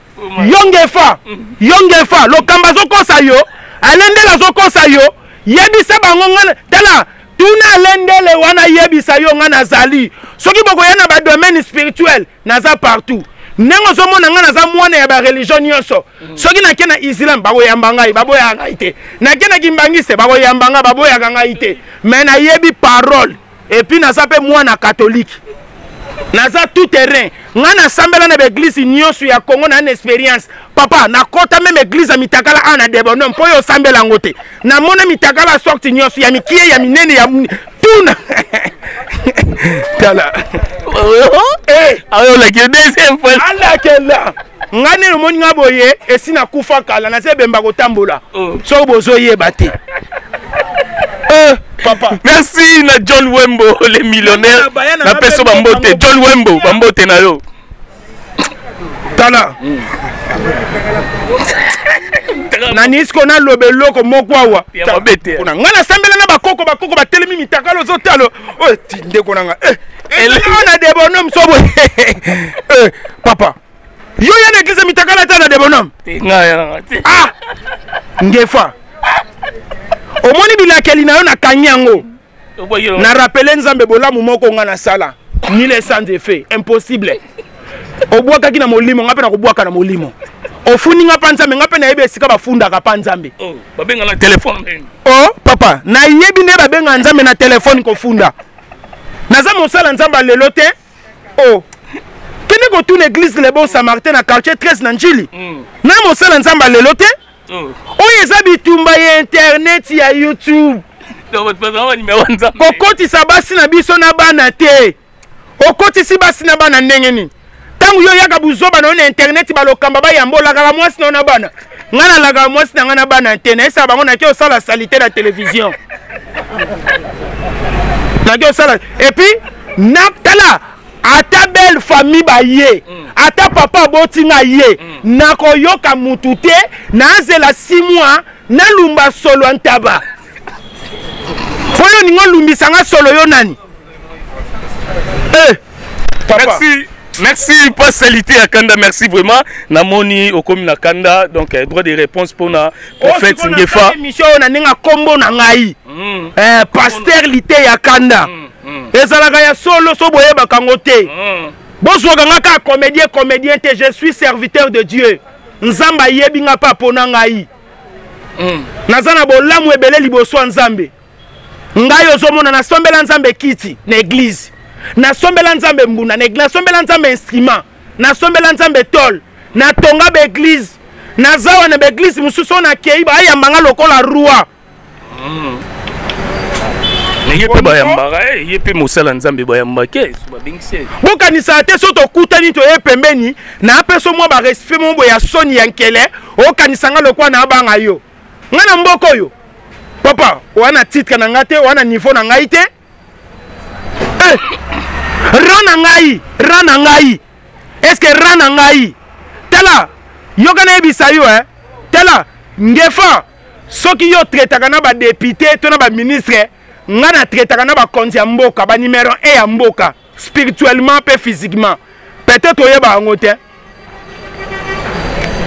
yongefa yongefa lokamba azokosa yo alendele azokosa yo yebisa bango ngai tala tuna alendele wana yebisa yo ngai nazali soki bokoya na badomaine spirituel naza partout ndenge ozomona ngai naza mwana ya bareligion nyonso mm. soki nake na islam bakoyamba ngai baboyaka ngai te nake na kimbangiste bakoyamba ngai baboyaka ngai te me nayebi parole et puis naza mpe mwana katolike naza tout terrain ngai nasambela na baeglise nyonso ya congo na na expérience papa nakota meme eglise ya mitakala a na debono mpo oyo osambela yango te namona mitakala sorti nyonso ya mikie ya minene ya tuna tala oh, oh. Eh. ayolaki deuxième fois alakela ngai nene omoni ngai boye esi nakufa kala naza ebemba kotambola oh. soki bozoyeba te eh, papa merci na john wembo le millionnaire napeso bambote john wembo bambote na yo tala hmm. nanisi ko naloba eloko moko awa ngai nasambela na bakoko bakoko batelemi mitakalo ozotalo oyo ti ndeko na nga eh, eloko na debonome sobo eh, papa yo ya na eglise mitakala ata na debonome ah ngefa omoni bilakeli na yo nakangi yango na rapele nzambe bolamu moko nga nasala nile sans effet impossible obwakaki na molimo ngai mpe nakobwaka na molimo ofundi nga mpa nzambe nga mpe nayebi esika bafundaka mpa nzambe oh, babenga na telefone o oh, papa nayebi nde babenga nzambe na telefone kofunda naza mosala nzambe ya lelo te o oh, kende kotuna église le bon samartin na quartier 13 na njili mm. na mosala nzambe ya lelo te oyo eza bitumba ya internet ya youtube kokotisa basi na biso na bana te okotisi basi na bana ndenge nini ntango yo oyaka buzoba na yo na interneti balokamba bayamba olakaka mwasi na yo na bana ngai nalakaka mwasi na ngai na bana te nayesaka bango nake osala salite na televizio nake osala epuis natala ata belle famille baye mm. ata papa aboti ngai ye mm. nakoyoka mutu te nazela si mois nalumba solo ya ntaba mpo yo olingi olumbisa ngai solo yo nani hey, eh, papa. Merci. merci mpo salite ya kanda merci vraiment namoni okomi na kanda donc eh, droit de réponse mpona prophète oh, ngefa émission oyo na ndenge akombo na ngai mm. eh, paster lite ya kanda mm, mm. ezalaka ya solo so boyebaka ngo te mm. bozwaka nga kaka comédien comédien te je suis serviteur de dieu nzambe ayebi nga mpe apona ngai mm. naza na bolamu ebele liboso ya nzambe ngai ozomona nasombela nzambe kiti na eglize nasombela nzambe mbuna na eglize nasombela nzambe instrument nasombela nzambe tole natonga baeglize naza wana baeglize mosusu oyo nakei bayamba nga lokola roi mm. ye mpe bayambaka eh, ye mpe mosala nzambe bayambaki eh, babengisi eh. bokanisaka te so tokutani toye pembeni napeso mwa barespect moko boye ya soni ya nkele okanisa nga lokola nabanga yo nga na mboka oyo papa oya na titre na nga te oya na niveau na ngai te eh, ra na ngai ra na ngai estce ra na ngai tala yoka nayebisa yo eh? tala ngefa soki yo traitaka na badepute to na baministre ngai na traitaka na bakonzi ya mboka banimero e ya mboka spirituellement mpe physiquement peut-être oyeba yango te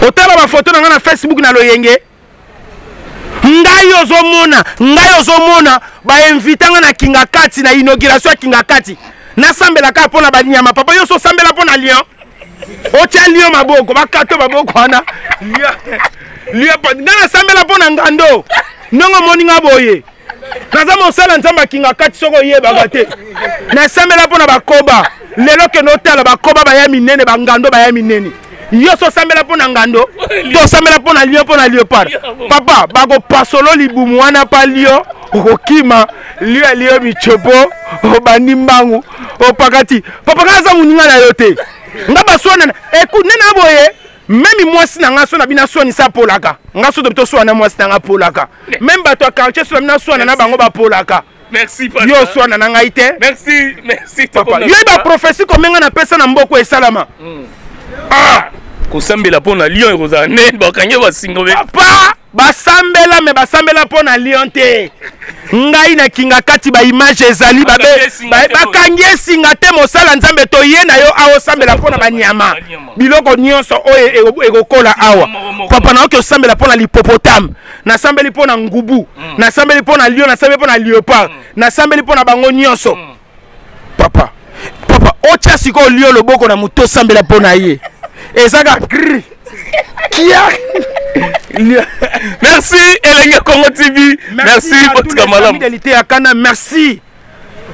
otala bafoto na ngai na facebook na loyenge ngai ozomona ngai ozomona bainvite ngai na kingakati na inauguration ya kingakati nasambela kaka mpo na banyama papa yo ososambela mpo na lion otya lion maboko bakato maboko wana lion ngai nasambela mpo na ngando ndongo omoni ngai boye naza mosala nzambe akinga kati soki oyebaka te nasambela mpo na bakoba lelo kende otala bakoba baya minene bangando baya minene yo so osambela mpo na ngando to osambela mpo na lio mpo na liopard papa bakopasolo libumu wana pa lio okokima lio ya lio micopo obandi mbangu opakati papa kaka aza moninga na yo te nga baswanana eku nena boye meme mwasi na ngai so na bino aswanisa apolaka ngai so tobi toswana na mwasi na ngai apolaka meme bato ya quartier so na bino aswana na bango bapolaka Merci, papa. Yo swana na ngai te. Merci, merci papa. Yo ba prophétie komenga na pesa na mboko esalama. Mm. Ah, kosambela pona lion ekozala nene bakangi basingo. Papa. basambela me basambela mpo na lion te ngai na kinga kati baimage ezali bakangi esinga te mosala nzambe toye na yo aosambela mpo na banyama biloko nyonso oyo e, e, ekokola awa papa na oki osambela mpo na lipopotame nasambeli mpo na ngubu mm. nasambeli mpo na lion nasambeli mpo na leopard mm. nasambeli mpo na bango nyonso mm. papa papa otya sikoyo lio loboko na moto osambela mpo na ye ezaka gri kia merci elenge congo tv merci botika malamu ya kana merci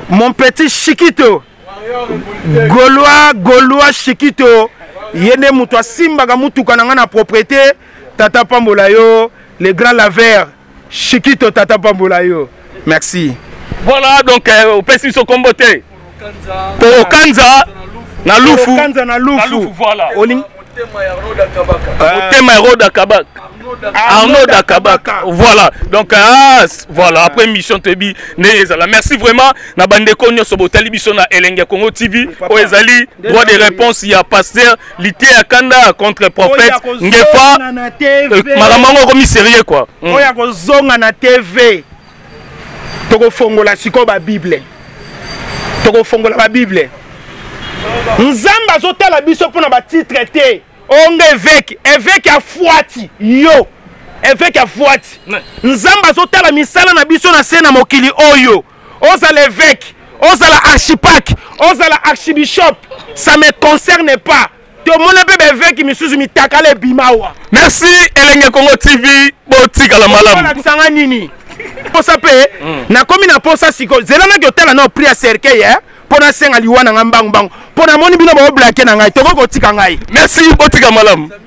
mon petit chikito golois golois chikito ye nde moto asimbaka motuka na ngai na propriété tata pambola yo le grand laver Shikito tata pambola yo. Merci. Voilà donc euh, opesi biso kombo te. Poro Kanza na Lufu. Poro Kanza na Lufu. Na Lufu voilà. Oling motema ya Roda Kabaka. Euh, motema ya Roda Kabaka. Arnaud Dakabaka. Voilà. Donc, ah, voilà. Après mission Tebi, Nezala. Merci vraiment. Na bande konyo sobo talibiso na Elenge Congo TV. Oezali, droit de réponse, il y a pasteur. liteya kanda contre prophète ngefa euh, makambo yango okomi sérieux kua hmm. oyo akozonga na tv tokofongola sikoyo babible tokofongola babible nzambe azotala biso mpo na batitre te onga eveke eveke afuati yo eveke afuati nzambe azotala misala na biso na se na mokili oyo ozala evêque ozala archipaque ozala archibishop ça me concerne pas tomona mpe beveki misusu mitakala ebima awa merci elenge congo tv botikala malamuolakisanga nini posa mpe mm. nakomi na posa siko zela naki otala na opri ya cercueil eh? mpo nasenga liwa na ngai mbangu mbangu mpo namoni bino baoblake na ngai tokoki kotika ngai merci botika malamu